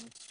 Mm-hmm.